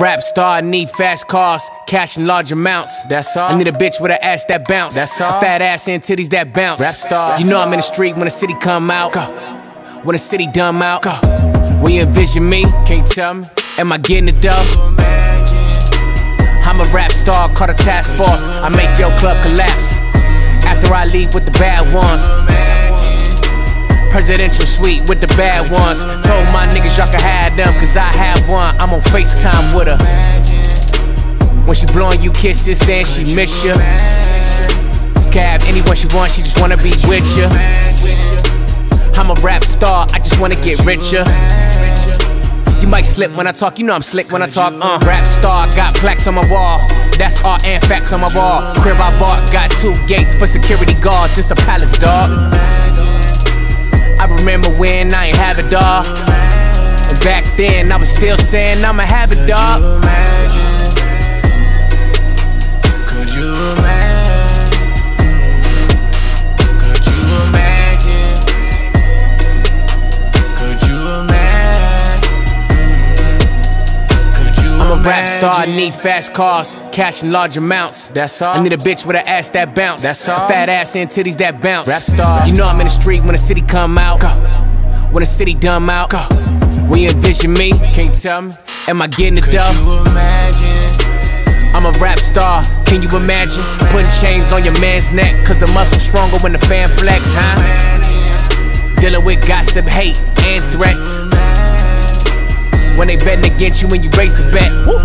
Rap star, I need fast cars, cash in large amounts. That's all. I need a bitch with an ass that bounce. That's all. A fat ass and titties that bounce. Rap star. You know I'm in the street when the city come out. Go. When the city dumb out. Go. When you envision me, can't tell me. Am I getting it done? I'm a rap star, caught a task force. I make your club collapse. After I leave with the bad ones. Presidential suite with the bad ones. Told my niggas y'all can have them, cause I have one. I'm on FaceTime with her. When she blowing you kisses, saying she miss you. Cab anyone she wants, she just wanna be with you. I'm a rap star, I just wanna get richer. You might slip when I talk, you know I'm slick when I talk. Uh, rap star, got plaques on my wall. That's art and facts on my wall. Crib I bought, got two gates for security guards. It's a palace, dog. I when I ain't have it, dog. And back then, I was still saying I'ma have it, dog. Could you imagine? Could you imagine? Could you imagine? Could you I'm a rap star, I need fast cars, cash in large amounts. That's all. I need a bitch with an ass that bounce. That's all. A fat ass and titties that bounce. Rap star. You know I'm in the street when the city come out. Go. When the city dumb out. Go. When you envision me, can't tell me. Am I getting it done? you imagine? I'm a rap star, can you imagine? Putting chains on your man's neck, cause the muscle's stronger when the fan flex, huh? Dealing with gossip, hate, and threats. When they betting against you when you raise the bet. Woo.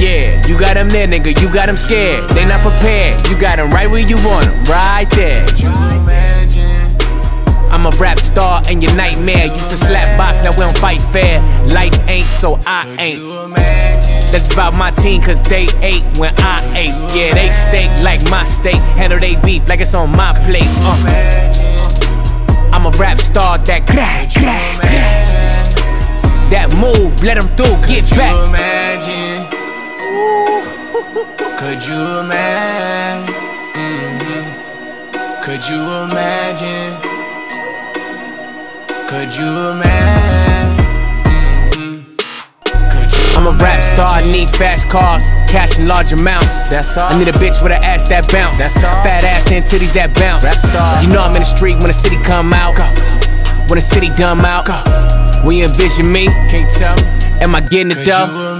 Yeah, you got them there, nigga, you got them scared. They not prepared, you got them right where you want them, right there. Could you imagine? I'm a rap star and your nightmare. Used to slap box, now we don't fight fair. Life ain't so I ain't. That's about my team, cause they ate when I ate. Yeah, they steak like my steak. Handle they beef like it's on my plate. Uh, I'm a rap star that crack, crack, crack. That move, let them through, get back. Could you imagine? Could you imagine? Could you imagine? Could you imagine? Could you I'm a rap star, I need fast cars, cash in large amounts. That's all. I need a bitch with an ass that bounce. That's all. Fat ass and titties that bounce. Rap star. You know I'm in the street when the city come out. When the city dumb out. When you envision me, can't tell me. Am I getting it you